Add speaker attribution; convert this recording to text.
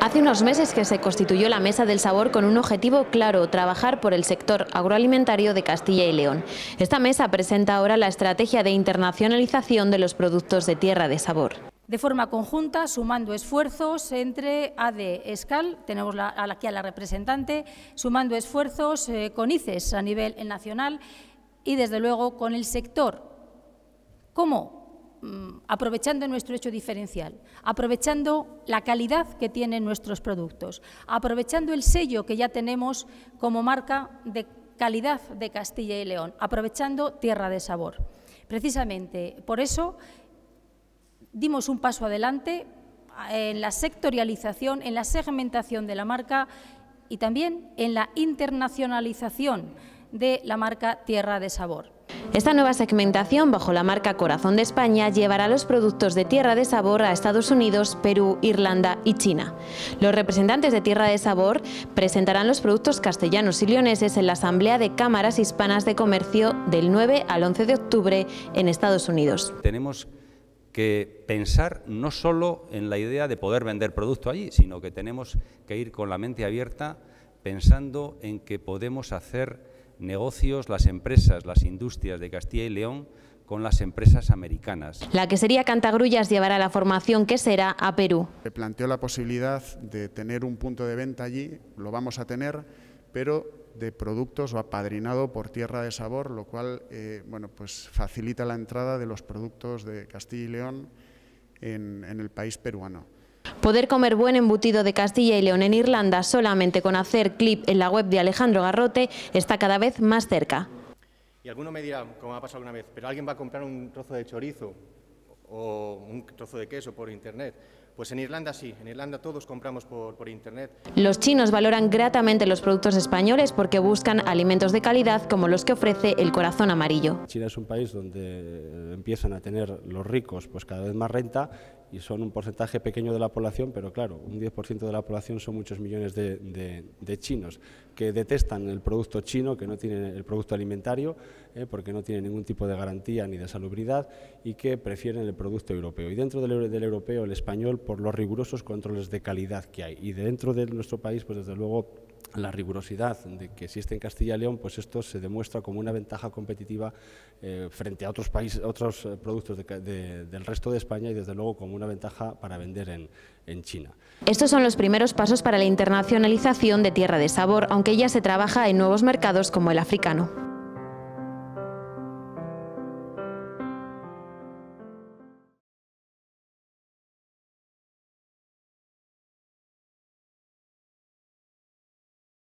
Speaker 1: Hace unos meses que se constituyó la Mesa del Sabor con un objetivo claro, trabajar por el sector agroalimentario de Castilla y León. Esta mesa presenta ahora la estrategia de internacionalización de los productos de tierra de sabor.
Speaker 2: De forma conjunta, sumando esfuerzos entre AD Escal, tenemos aquí a la representante, sumando esfuerzos eh, con ICES a nivel nacional y, desde luego, con el sector. ¿Cómo? Mm, aprovechando nuestro hecho diferencial, aprovechando la calidad que tienen nuestros productos, aprovechando el sello que ya tenemos como marca de calidad de Castilla y León, aprovechando tierra de sabor. Precisamente por eso dimos un paso adelante en la sectorialización, en la segmentación de la marca y también en la internacionalización de la marca Tierra de Sabor.
Speaker 1: Esta nueva segmentación bajo la marca Corazón de España llevará los productos de Tierra de Sabor a Estados Unidos, Perú, Irlanda y China. Los representantes de Tierra de Sabor presentarán los productos castellanos y leoneses en la Asamblea de Cámaras Hispanas de Comercio del 9 al 11 de octubre en Estados Unidos.
Speaker 3: Tenemos que pensar no solo en la idea de poder vender producto allí, sino que tenemos que ir con la mente abierta pensando en que podemos hacer negocios las empresas, las industrias de Castilla y León con las empresas americanas.
Speaker 1: La que sería Cantagrullas llevará la formación que será a Perú.
Speaker 4: Se planteó la posibilidad de tener un punto de venta allí, lo vamos a tener, pero de productos o apadrinado por tierra de sabor, lo cual eh, bueno, pues facilita la entrada de los productos de Castilla y León en el país peruano.
Speaker 1: Poder comer buen embutido de Castilla y León en Irlanda solamente con hacer clip en la web de Alejandro Garrote está cada vez más cerca.
Speaker 5: Y alguno me dirá, como ha pasado alguna vez, pero alguien va a comprar un trozo de chorizo o un trozo de queso por internet. Pues en Irlanda sí, en Irlanda todos compramos por, por, Internet.
Speaker 1: Los chinos valoran gratamente los productos españoles porque buscan alimentos de calidad como los que ofrece el corazón amarillo.
Speaker 6: China es un país donde empiezan a tener los ricos pues cada vez más renta y son un porcentaje pequeño de la población, pero claro, un 10% de la población son muchos millones de, chinos que detestan el producto chino, que no tienen el producto alimentario, eh, porque no tiene ningún tipo de garantía ni de salubridad y que prefieren el producto europeo. Y dentro del, del europeo, el español, por los rigurosos controles de calidad que hay. Y dentro de nuestro país, pues desde luego la rigurosidad de que existe en Castilla y León, pues esto se demuestra como una ventaja competitiva eh, frente a otros países, otros eh, productos del resto de España y desde luego como una ventaja para vender en, en China.
Speaker 1: Estos son los primeros pasos para la internacionalización de Tierra de Sabor, aunque ya se trabaja en nuevos mercados como el africano.